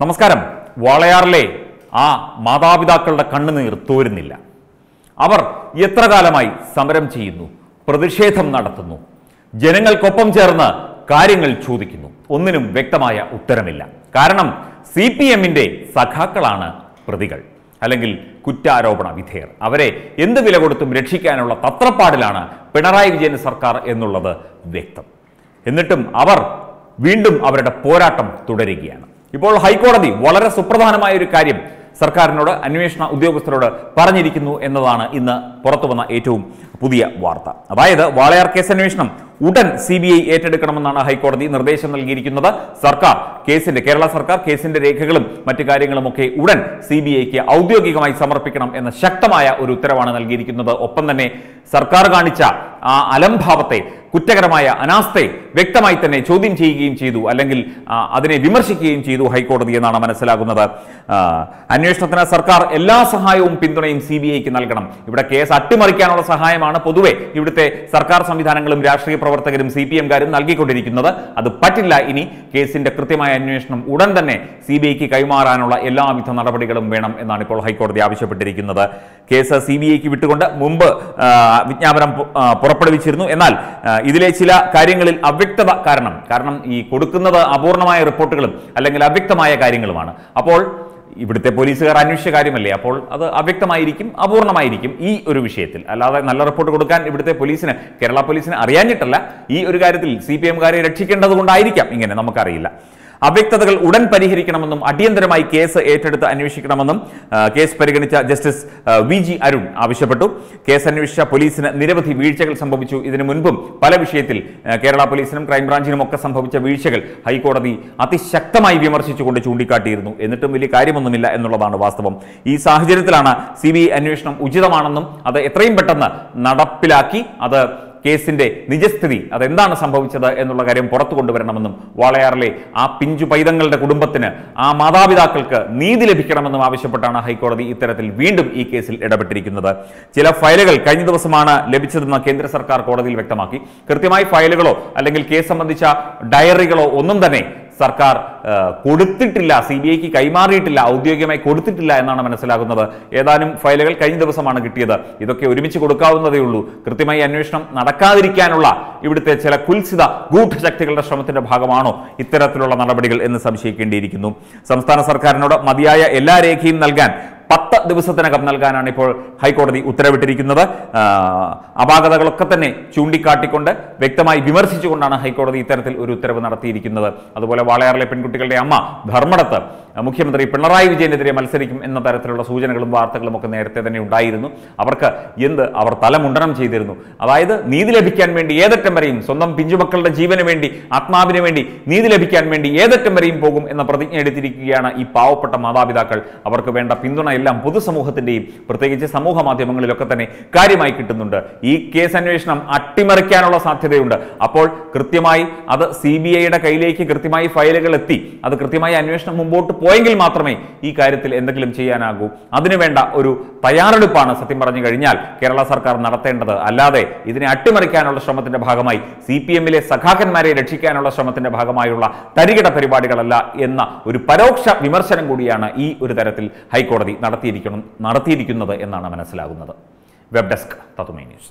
നമസ്കാരം. വാളയാറിലെ ആ മാതാപിതാക്കളുടെ കണ്ണുനീർ തോരുന്നില്ല. അവർ എത്ര കാലമായി സമരം ചെയ്യുന്നു പ്രതിഷേധം നടത്തുന്നു ജനങ്ങൾക്കൊപ്പം ചേർന്ന് കാര്യങ്ങൾ ചോദിക്കുന്നു. ഒന്നിനും വ്യക്തമായ ഉത്തരമില്ല. കാരണം സി പി എമ്മിന്റെ സഖാക്കളാണ് പ്രതികൾ അല്ലെങ്കിൽ കുറ്റാരോപണ വിധേയർ. അവരെ എന്ത് വില കൊടുത്തും രക്ഷിക്കാനുള്ള തത്രപ്പാടിലാണ് പിണറായി വിജയൻ സർക്കാർ എന്നുള്ളത് വ്യക്തം. എന്നിട്ടും അവർ വീണ്ടും അവരുടെ പോരാട്ടം തുടരുകയാണ്. ഇപ്പോൾ ഹൈക്കോടതി വളരെ സുപ്രധാനമായ ഒരു കാര്യം സർക്കാരിനോട് അന്വേഷണ ഉദ്യോഗസ്ഥരോട് പറഞ്ഞിരിക്കുന്നു എന്നതാണ് ഇന്ന് പുറത്തു വന്ന ഏറ്റവും പുതിയ വാർത്ത. അതായത് വാളയാർ കേസ് അന്വേഷണം ഉടൻ സി ബി ഐ ഏറ്റെടുക്കണമെന്നാണ് ഹൈക്കോടതി നിർദ്ദേശം നൽകിയിരിക്കുന്നത്. സർക്കാർ കേസിന്റെ കേരള സർക്കാർ കേസിന്റെ രേഖകളും മറ്റു കാര്യങ്ങളുമൊക്കെ ഉടൻ സി ബി ഐക്ക് ഔദ്യോഗികമായി സമർപ്പിക്കണം എന്ന ശക്തമായ ഒരു ഉത്തരവാണ് നൽകിയിരിക്കുന്നത്. ഒപ്പം തന്നെ സർക്കാർ കാണിച്ച ആ അലംഭാവത്തെ കുറ്റകരമായ അനാസ്ഥയെ വ്യക്തമായി തന്നെ ചോദ്യം ചെയ്യുകയും ചെയ്തു അല്ലെങ്കിൽ അതിനെ വിമർശിക്കുകയും ചെയ്തു ഹൈക്കോടതി എന്നാണ് മനസ്സിലാകുന്നത്. അന്വേഷണത്തിന് സർക്കാർ എല്ലാ സഹായവും പിന്തുണയും സി ബി ഐക്ക് നൽകണം. ഇവിടെ കേസ് അട്ടിമറിക്കാനുള്ള സഹായമാണ് പൊതുവെ ഇവിടുത്തെ സർക്കാർ സംവിധാനങ്ങളും രാഷ്ട്രീയ പ്രവർത്തകരും സി പി എംകാരും നൽകിക്കൊണ്ടിരിക്കുന്നത്. അത് പറ്റില്ല. ഇനി കേസിന്റെ കൃത്യമായ അന്വേഷണം ഉടൻ തന്നെ സി ബി ഐക്ക് കൈമാറാനുള്ള എല്ലാവിധ നടപടികളും വേണം എന്നാണ് ഇപ്പോൾ ഹൈക്കോടതി ആവശ്യപ്പെട്ടിരിക്കുന്നത്. കേസ് സി ബി ഐക്ക് വിട്ടുകൊണ്ട് മുമ്പ് വിജ്ഞാപനം പുറപ്പെടുവിച്ചിരുന്നു. എന്നാൽ ഇതിലെ ചില കാര്യങ്ങളിൽ അവ്യക്തത കാരണം കാരണം ഈ കൊടുക്കുന്നത് അപൂർണമായ റിപ്പോർട്ടുകളും അല്ലെങ്കിൽ അവ്യക്തമായ കാര്യങ്ങളുമാണ്. അപ്പോൾ ഇവിടുത്തെ പോലീസുകാർ അന്വേഷിച്ച കാര്യമല്ലേ? അപ്പോൾ അത് അവ്യക്തമായിരിക്കും അപൂർണമായിരിക്കും ഈ ഒരു വിഷയത്തിൽ. അല്ലാതെ നല്ല റിപ്പോർട്ട് കൊടുക്കാൻ ഇവിടുത്തെ പോലീസിന് കേരള പോലീസിന് അറിയാഞ്ഞിട്ടല്ല ഈ ഒരു കാര്യത്തിൽ സി പി എംകാരെ രക്ഷിക്കേണ്ടത് ഇങ്ങനെ നമുക്കറിയില്ല. അവ്യക്തതകൾ ഉടൻ പരിഹരിക്കണമെന്നും അടിയന്തരമായി കേസ് ഏറ്റെടുത്ത് അന്വേഷിക്കണമെന്നും കേസ് പരിഗണിച്ച ജസ്റ്റിസ് വി ജി അരുൺ ആവശ്യപ്പെട്ടു. കേസ് അന്വേഷിച്ച പോലീസിന് നിരവധി വീഴ്ചകൾ സംഭവിച്ചു. ഇതിനു മുൻപും പല വിഷയത്തിൽ കേരള പോലീസിനും ക്രൈംബ്രാഞ്ചിനും ഒക്കെ സംഭവിച്ച വീഴ്ചകൾ ഹൈക്കോടതി അതിശക്തമായി വിമർശിച്ചുകൊണ്ട് ചൂണ്ടിക്കാട്ടിയിരുന്നു. എന്നിട്ടും വലിയ കാര്യമൊന്നുമില്ല എന്നുള്ളതാണ് വാസ്തവം. ഈ സാഹചര്യത്തിലാണ് സി അന്വേഷണം ഉചിതമാണെന്നും അത് എത്രയും പെട്ടെന്ന് നടപ്പിലാക്കി അത് കേസിന്റെ നിജസ്ഥിതി അതെന്താണ് സംഭവിച്ചത് എന്നുള്ള കാര്യം പുറത്തു കൊണ്ടുവരണമെന്നും വാളയാറിലെ ആ പിഞ്ചു പൈതങ്ങളുടെ കുടുംബത്തിന് ആ മാതാപിതാക്കൾക്ക് നീതി ലഭിക്കണമെന്നും ആവശ്യപ്പെട്ടാണ് ഹൈക്കോടതി ഇത്തരത്തിൽ വീണ്ടും ഈ കേസിൽ ഇടപെട്ടിരിക്കുന്നത്. ചില ഫയലുകൾ കഴിഞ്ഞ ദിവസമാണ് ലഭിച്ചതെന്ന് കേന്ദ്ര സർക്കാർ കോടതിയിൽ വ്യക്തമാക്കി. കൃത്യമായി ഫയലുകളോ അല്ലെങ്കിൽ കേസ് സംബന്ധിച്ച ഡയറികളോ ഒന്നും തന്നെ സർക്കാർ കൊടുത്തിട്ടില്ല സി ബി ഐക്ക് കൈമാറിയിട്ടില്ല ഔദ്യോഗികമായി കൊടുത്തിട്ടില്ല എന്നാണ് മനസ്സിലാകുന്നത്. ഏതാനും ഫയലുകൾ കഴിഞ്ഞ ദിവസമാണ് കിട്ടിയത്. ഇതൊക്കെ ഒരുമിച്ച് കൊടുക്കാവുന്നതേ ഉള്ളൂ. കൃത്യമായി അന്വേഷണം നടക്കാതിരിക്കാനുള്ള ഇവിടുത്തെ ചില കുൽസിത ഗൂഢശക്തികളുടെ ശ്രമത്തിന്റെ ഭാഗമാണോ ഇത്തരത്തിലുള്ള നടപടികൾ എന്ന് സംശയിക്കേണ്ടിയിരിക്കുന്നു. സംസ്ഥാന സർക്കാരിനോട് മതിയായ എല്ലാ രേഖയും നൽകാൻ പത്ത് ദിവസത്തിനകം നൽകാനാണ് ഇപ്പോൾ ഹൈക്കോടതി ഉത്തരവിട്ടിരിക്കുന്നത്. അപാകതകളൊക്കെ തന്നെ ചൂണ്ടിക്കാട്ടിക്കൊണ്ട് വ്യക്തമായി വിമർശിച്ചുകൊണ്ടാണ് ഹൈക്കോടതി ഇത്തരത്തിൽ ഒരു ഉത്തരവ് നടത്തിയിരിക്കുന്നത്. അതുപോലെ വാളയാറിലെ പെൺകുട്ടികളുടെ അമ്മ ധർമ്മടത്ത് മുഖ്യമന്ത്രി പിണറായി വിജയനെതിരെ മത്സരിക്കും എന്ന തരത്തിലുള്ള സൂചനകളും വാർത്തകളും ഒക്കെ നേരത്തെ തന്നെ ഉണ്ടായിരുന്നു. അവർക്ക് എന്ത് അവർ തലമുണ്ടനം ചെയ്തിരുന്നു. അതായത് നീതി ലഭിക്കാൻ വേണ്ടി ഏതറ്റം വരെയും സ്വന്തം പിഞ്ചുമക്കളുടെ ജീവന് വേണ്ടി ആത്മാവിന് വേണ്ടി നീതി ലഭിക്കാൻ വേണ്ടി ഏതറ്റം വരെയും പോകും എന്ന പ്രതിജ്ഞ എടുത്തിരിക്കുകയാണ് ഈ പാവപ്പെട്ട മാതാപിതാക്കൾ. അവർക്ക് വേണ്ട പിന്തുണ എല്ലാം പൊതുസമൂഹത്തിന്റെയും പ്രത്യേകിച്ച് സമൂഹ മാധ്യമങ്ങളിലൊക്കെ തന്നെ കാര്യമായി കിട്ടുന്നുണ്ട്. ഈ കേസ് അന്വേഷണം അട്ടിമറിക്കാനുള്ള സാധ്യതയുണ്ട്. അപ്പോൾ കൃത്യമായി അത് സി ബി ഐയുടെ കയ്യിലേക്ക് കൃത്യമായി ഫയലുകൾ എത്തി. അത് കൃത്യമായി അന്വേഷണം മുമ്പോട്ട് പോയെങ്കിൽ മാത്രമേ ഈ കാര്യത്തിൽ എന്തെങ്കിലും ചെയ്യാനാകൂ. അതിനുവേണ്ട ഒരു തയ്യാറെടുപ്പാണ് സത്യം പറഞ്ഞു കഴിഞ്ഞാൽ കേരള സർക്കാർ നടത്തേണ്ടത്. അല്ലാതെ ഇതിനെ അട്ടിമറിക്കാനുള്ള ശ്രമത്തിന്റെ ഭാഗമായി സി പി എമ്മിലെ സഖാക്കന്മാരെ രക്ഷിക്കാനുള്ള ശ്രമത്തിന്റെ ഭാഗമായുള്ള തരികിട പരിപാടികളല്ല എന്ന ഒരു പരോക്ഷ വിമർശനം കൂടിയാണ് ഈ ഒരു തരത്തിൽ ഹൈക്കോടതി നടത്തിയിരിക്കണം നടത്തിയിരിക്കുന്നത് എന്നാണ് മനസ്സിലാകുന്നത്. വെബ് ഡെസ്ക് തത്തുമൈ ന്യൂസ്.